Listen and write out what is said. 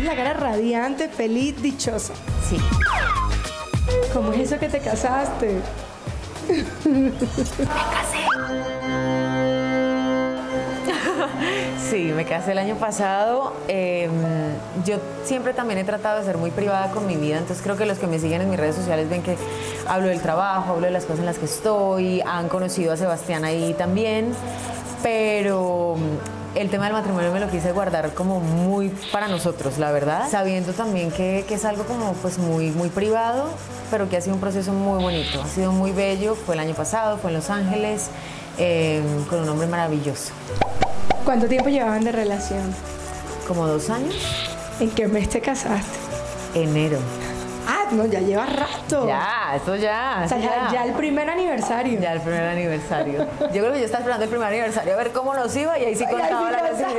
tienes la cara radiante, feliz, dichosa. Sí. ¿Cómo es eso que te casaste? Sí, me casé el año pasado. Em, yo siempre también he tratado de ser muy privada con mi vida, entonces creo que los que me siguen en mis redes sociales ven que hablo del trabajo, hablo de las cosas en las que estoy, han conocido a Sebastián ahí también, pero el tema del matrimonio me lo quise guardar como muy para nosotros, la verdad, sabiendo también que, que, es algo como pues muy, muy privado, pero que ha sido un proceso muy bonito, ha sido muy bello, fue el año pasado, fue en Los Ángeles, eh, con un hombre maravilloso. ¿Cuánto tiempo llevaban de relación? Como dos años. ¿En qué mes te casaste? Enero. No, ya lleva rato. Ya, esto ya. O sea, ya, ya el primer aniversario. Ya el primer aniversario. Yo creo que yo estaba esperando el primer aniversario a ver cómo nos iba y ahí sí contaba la canción.